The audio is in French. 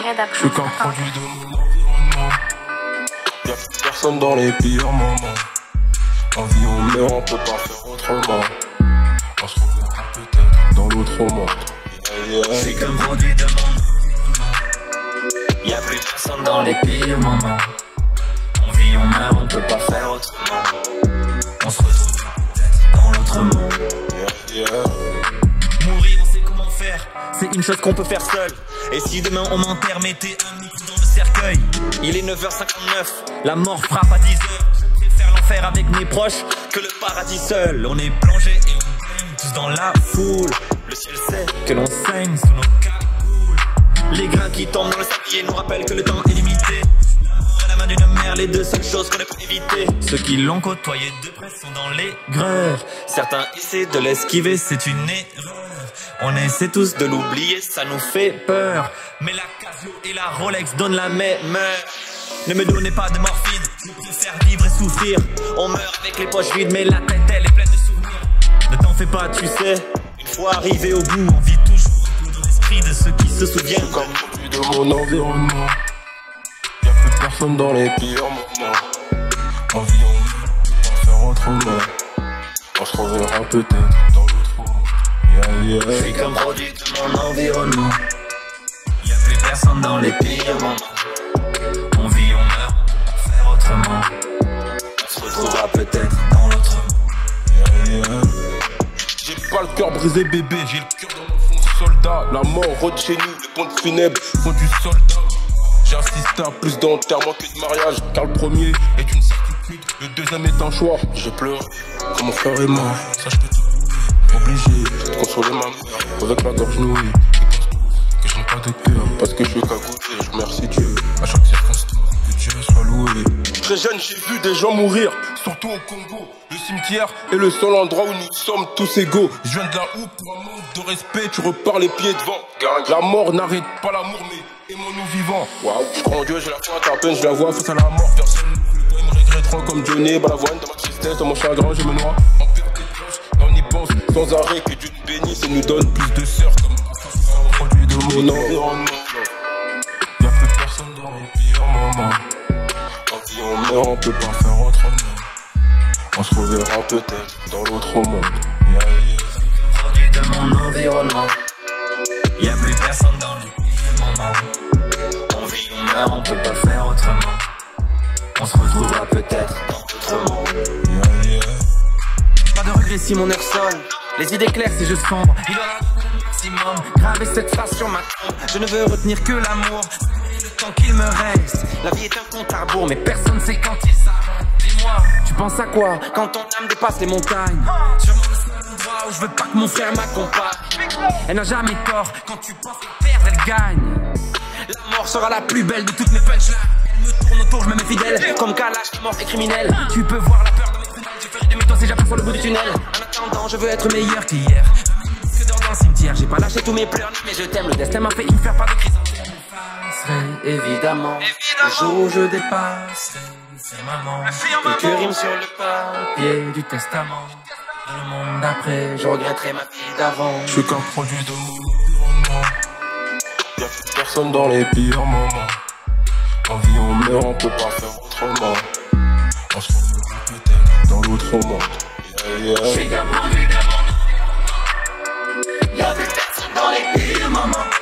Je suis qu'un produit de mon environnement. Y'a plus personne dans les pires moments. En vie on meurt, on peut pas faire autrement. On se reverra peut-être dans l'autre monde. Yeah, yeah. Je suis qu'un produit de mon Y'a plus personne dans les pires moments. On vit, on meurt, on peut pas faire autrement. On se retrouve peut-être dans l'autre monde. Yeah, C'est une chose qu'on peut faire seul. Et si demain on m'enterre, mettez un micro dans le cercueil? Il est 9h59, la mort frappe à 10h. Je préfère l'enfer avec mes proches que le paradis seul. On est plongé et on baigne tous dans la foule. Le ciel sait que l'on saigne sous nos cagoules. Les grains qui tombent dans le sablier nous rappellent que le temps est limité. À la main d'une mère, les deux seules choses qu'on ne peut éviter. Ceux qui l'ont côtoyé de près sont dans les greurs. Certains essaient de l'esquiver, c'est une erreur. On essaie tous de l'oublier, ça nous fait peur. Mais la Casio et la Rolex donnent la même heure. Ne me donnez pas de morphine, je préfère vivre et souffrir. On meurt avec les poches vides, mais la tête elle est pleine de souvenirs. Ne t'en fais pas, tu sais. Une fois arrivé au bout, on vit toujours dans l'esprit de ceux qui se souviennent. Comme produit de mon environnement. Y'a plus personne dans les pires moments. En on meurt, on peut pas faire autrement. On se reverra peut-être. Yeah, Je suis comme produit de mon environnement. Y'a plus personne dans les pires. On vit, on meurt, on faire autrement. On se retrouvera peut-être dans l'autre monde. J'ai pas le cœur brisé bébé, j'ai le cœur dans mon fond soldat. La mort rôde chez nous, les pompes funèbres font du soldat. J'assiste à plus d'enterrement que de mariage, car le premier est une certitude, le deuxième est un choix. J'ai pleuré, comme mon frère est mort, je Obligé de consoler ma avec la gorge nouée. Que je n'ai pas de cœur, parce que je suis cagoté, je remercie Dieu, à chaque circonstance, que Dieu soit loué. Très jeune, j'ai vu des gens mourir, surtout au Congo. Le cimetière est le seul endroit où nous sommes tous égaux. Je viens de là où, pour un manque de respect, tu repars les pieds devant. La mort n'arrête pas l'amour, mais aimons-nous vivants. Waouh, je crois en Dieu, j'ai la foi, à peine je la vois face à la mort. Personne ne me regretteront comme Johnny, Balavoine, dans ma tristesse, dans mon chagrin, je me noie. Sans arrêt que Dieu nous bénisse et nous donne plus de sœurs comme produit de mon environnement. Y'a plus personne dans les pires moments. En vie, on meurt, on peut pas faire autrement. On se reverra peut-être dans l'autre monde. Yeah, yeah. Produit de mon environnement. Y'a plus personne dans les pires moments. On vit, on meurt, on peut pas faire autrement. On se retrouvera peut-être dans l'autre monde. De regret si mon air sonne. Les idées claires si je sombre. Il en a un maximum. Graver cette phrase sur ma tombe. Je ne veux retenir que l'amour. Le temps qu'il me reste. La vie est un compte à rebours, mais personne sait quand il s'arrête. Dis-moi, tu penses à quoi? Quand ton âme dépasse les montagnes le seul endroit où je veux pas que mon frère m'accompagne. Elle n'a jamais tort. Quand tu penses perdre, elle gagne. La mort sera la plus belle de toutes mes punchlines. Elle me tourne autour, je me mets fidèle. Comme Kalash, mort et criminel. Tu peux voir la Si j'aperçois le bout du tunnel. En attendant, je veux être meilleur qu'hier. Que dans le cimetière. J'ai pas lâché tous mes pleurs, mais je t'aime. Le destin m'a fait y faire pas de crise. Évidemment, le jour où je dépasserai c'est maman. Quelques rimes sur le papier du testament. Dans le monde d'après, je regretterai ma vie d'avant. Je suis qu'un produit de mon. Y'a plus personne dans les pires moments. En vie, on meurt, on peut pas faire autrement. On se so much. Yeah, yeah. She got money, got money. Love it, that's all it is, mama.